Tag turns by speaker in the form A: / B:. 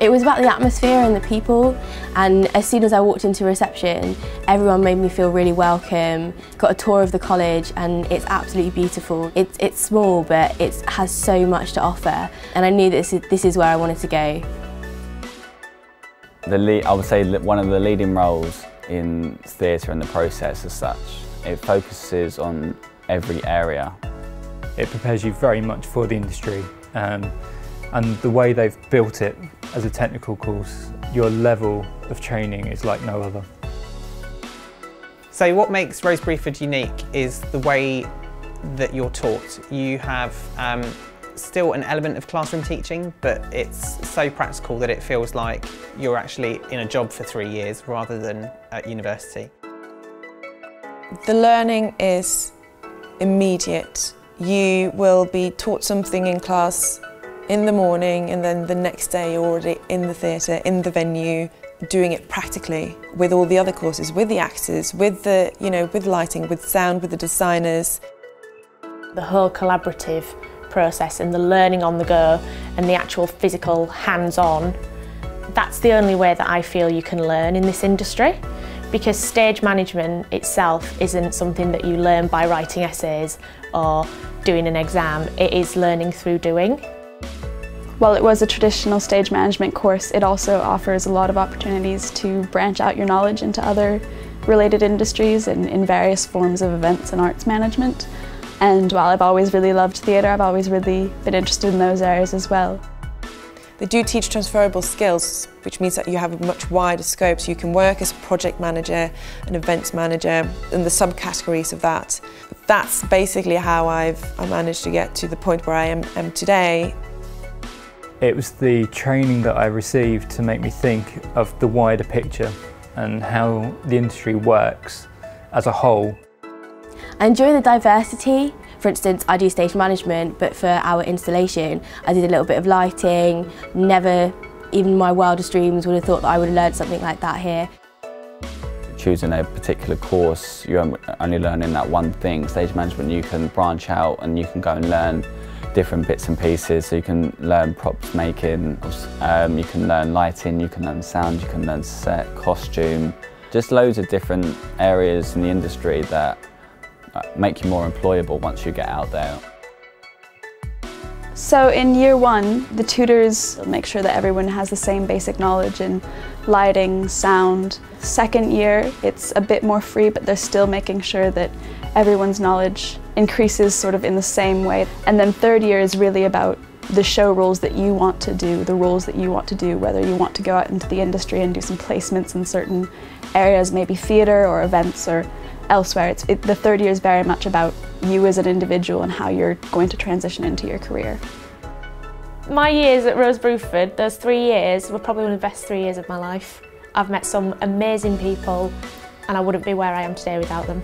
A: It was about the atmosphere and the people and as soon as I walked into reception everyone made me feel really welcome, got a tour of the college and it's absolutely beautiful. It's, it's small but it has so much to offer and I knew this is, this is where I wanted to go.
B: The lead, I would say one of the leading roles in theatre and the process as such. It focuses on every area.
C: It prepares you very much for the industry um, and the way they've built it as a technical course, your level of training is like no other.
D: So what makes Rose Bruford unique is the way that you're taught. You have um, still an element of classroom teaching, but it's so practical that it feels like you're actually in a job for three years rather than at university.
E: The learning is immediate. You will be taught something in class in the morning and then the next day already in the theatre, in the venue, doing it practically with all the other courses, with the actors, with the, you know, with lighting, with sound, with the designers.
F: The whole collaborative process and the learning on the go and the actual physical hands-on, that's the only way that I feel you can learn in this industry because stage management itself isn't something that you learn by writing essays or doing an exam, it is learning through doing.
G: While it was a traditional stage management course, it also offers a lot of opportunities to branch out your knowledge into other related industries and in various forms of events and arts management. And while I've always really loved theatre, I've always really been interested in those areas as well.
E: They do teach transferable skills, which means that you have a much wider scope, so you can work as a project manager, an events manager, and the subcategories of that. That's basically how I've I managed to get to the point where I am, am today.
C: It was the training that I received to make me think of the wider picture and how the industry works as a whole.
A: I enjoy the diversity. For instance, I do stage management, but for our installation, I did a little bit of lighting. Never, even my wildest dreams would have thought that I would have learned something like that here.
B: Choosing a particular course, you're only learning that one thing. Stage management, you can branch out and you can go and learn different bits and pieces. So you can learn props making, um, you can learn lighting, you can learn sound, you can learn set, costume. Just loads of different areas in the industry that uh, make you more employable once you get out there.
G: So in year one, the tutors make sure that everyone has the same basic knowledge in lighting, sound. Second year, it's a bit more free, but they're still making sure that everyone's knowledge increases sort of in the same way. And then third year is really about the show roles that you want to do, the roles that you want to do, whether you want to go out into the industry and do some placements in certain areas, maybe theatre or events or elsewhere. It's, it, the third year is very much about you as an individual and how you're going to transition into your career.
F: My years at Rose Bruford, those three years, were probably one of the best three years of my life. I've met some amazing people and I wouldn't be where I am today without them.